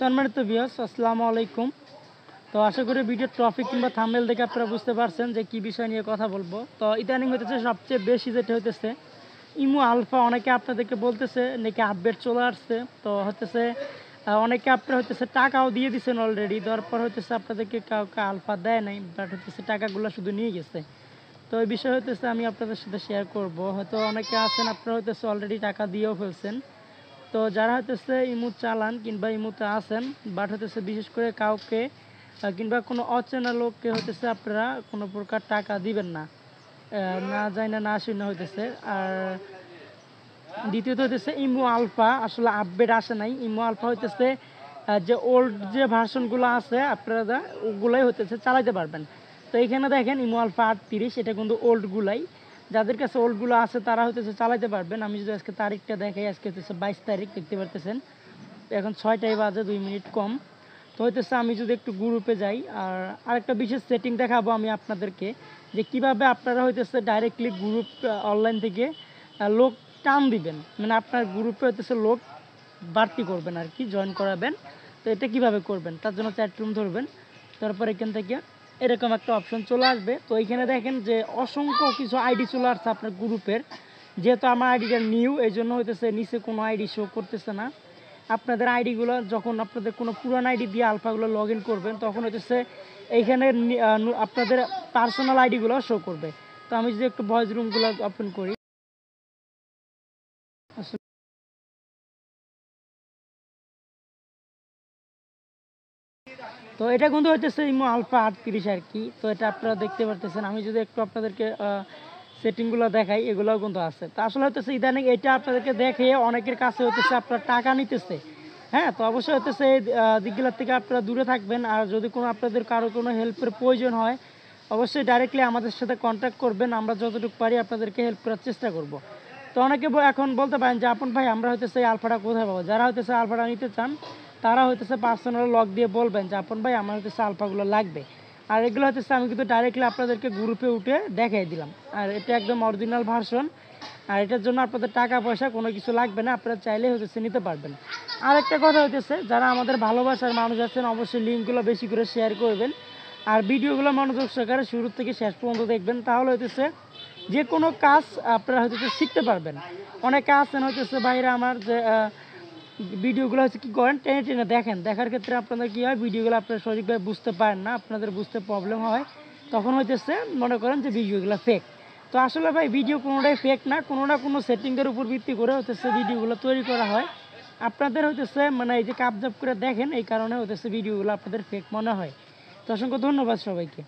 সম্মানিত বিয়স আসসালামু আলাইকুম। তো আশা করি ভিডিওর টপিক কিংবা থাম্বেল দেখে আপনারা বুঝতে পারছেন যে কি বিষয় নিয়ে কথা বলব। তো ইদানিং হতেছে সবচেয়ে বেশি যেটা হতেছে ইমু আলফা। অনেকে আপনাদেরকে বলতেছে, নাকি আপডেট চলে আসছে। তো হতেছে অনেকে আপনারা হতেছে টাকাও দিয়ে দিচ্ছেন অলরেডি দেওয়ার পর হতেছে আপনাদেরকে কাউকে আলফা দেয় নাই বাট হতেছে টাকাগুলো শুধু নিয়ে গেছে। তো এই বিষয় হতেছে আমি আপনাদের সাথে শেয়ার করব। হয়তো অনেকে আছেন, আপনারা হতেছে অলরেডি টাকা দিয়েও ফেলছেন। তো যারা হতেছে ইমুত চালান কিংবা ইমুতে আছেন বাট হতেছে বিশেষ করে কাউকে কিংবা কোনো অচেনা লোককে হতেছে আপনারা কোনো প্রকার টাকা দিবেন না। না যায় না না শুনে হইতেছে। আর দ্বিতীয়ত হইতেছে ইমো আলফা, আসলে আপডেট আসে নাই। ইমো আলফা হইতেছে যে ওল্ড যে ভার্সনগুলো আছে, আপনারা ওগুলাই হইতেছে চালাইতে পারবেন। তো এখানে দেখেন ইমো আলফা আটত্রিশ, এটা কিন্তু ওল্ডগুলাই যাদের কাছে ওল্ডগুলো আছে, তারা হইতেছে চালাইতে পারবেন। আমি যদি আজকে তারিখটা দেখাই, আজকে হইতেছে বাইশ তারিখ, দেখতে পারতেছেন? এখন ছয়টায় বাজে, দুই মিনিট কম। তো হইতেছে আমি যদি একটু গ্রুপে যাই, আর আরেকটা বিশেষ সেটিং দেখাবো আমি আপনাদেরকে, যে কীভাবে আপনারা হইতেছে ডাইরেক্টলি গ্রুপ অনলাইন থেকে লোক টান দিবেন। মানে আপনার গ্রুপে হইতেছে লোক বাড়তি করবেন আর কি জয়েন করাবেন। তো এটা কীভাবে করবেন? তার জন্য চ্যাট রুম ধরবেন। তারপর এখান থেকে এরকম একটা অপশন চলে আসবে। তো এখানে দেখেন যে অসংখ্য কিছু আইডি চলে আসছে আপনার গ্রুপের যেহেতু আমার আইডিটা নিউ এই জন্য হইতেছে নিচে কোনো আইডি শো করতেছে না। আপনাদের আইডিগুলো যখন আপনাদের কোনো পুরান আইডি দিয়ে আলফাগুলো লগ ইন করবেন, তখন হচ্ছে এইখানে আপনাদের পার্সোনাল আইডিগুলো শো করবে। তো আমি যদি একটু ভয়েস রুমগুলো ওপেন করি। তো এটা কিন্তু হইতেছে ইমো আলফা আটত্রিশ আর কি। তো এটা আপনারা দেখতে পারতেছেন। আমি যদি একটু আপনাদেরকে সেটিংগুলো দেখাই, এগুলোও কিন্তু আছে। তো আসলে হইতেছে ইদানিং এটা আপনাদেরকে দেখে অনেকের কাছে হইতেছে আপনার টাকা নিতেছে। হ্যাঁ তো অবশ্যই হইতেছে এই দিকগুলোর থেকে আপনারা দূরে থাকবেন। আর যদি কোনো আপনাদের কারও কোনো হেল্পের প্রয়োজন হয়, অবশ্যই ডাইরেক্টলি আমাদের সাথে কন্ট্যাক্ট করবেন। আমরা যতটুকু পারি আপনাদেরকে হেল্প করার চেষ্টা করব। তো অনেকে এখন বলতে পারেন যে, আপন ভাই, আমরা হইতেছে আলফাটা কোথায় পাবো? যারা হইতেছে আলফাটা নিতে চান তারা হইতেছে পার্সোনাল লগ দিয়ে বলবেন যে, আপন ভাই, আমার হইতেছে আলফাগুলো লাগবে। আর এগুলো হচ্ছে আমি কিন্তু ডাইরেক্টলি আপনাদেরকে গ্রুপে উঠে দেখাই দিলাম। আর এটা একদম অরিজিনাল ভার্সন আর এটার জন্য আপনাদের টাকা পয়সা কোনো কিছু লাগবে না, আপনারা চাইলেই হচ্ছে নিতে পারবেন। আর একটা কথা হইতেছে, যারা আমাদের ভালোবাসার মানুষ আছেন, অবশ্যই লিঙ্কগুলো বেশি করে শেয়ার করবেন। আর ভিডিওগুলো মনোযোগ সহকারে শুরু থেকে শেষ পর্যন্ত দেখবেন। তাহলে হইতেছে যে কোনো কাজ আপনারা হয়তো শিখতে পারবেন। অনেকে আছেন হইতেছে বাইরে আমার যে ভিডিওগুলো হচ্ছে কি করেন? টেনে টেনে দেখেন। দেখার ক্ষেত্রে আপনাদের কি হয়? ভিডিওগুলো আপনারা সঠিকভাবে বুঝতে পারেন না, আপনাদের বুঝতে প্রবলেম হয়। তখন হইতেছে, মনে করেন যে ভিডিওগুলো ফেক তো আসলে ভাই ভিডিও কোনোটাই ফেক না, কোনো না কোনো সেটিংয়ের উপর ভিত্তি করে হইতেছে ভিডিওগুলো তৈরি করা হয়। আপনাদের হইতেছে মানে এই যে কাপজাপ করে দেখেন, এই কারণে হইতেছে ভিডিওগুলো আপনাদের ফেক মনে হয়। তো অসংখ্য ধন্যবাদ সবাইকে।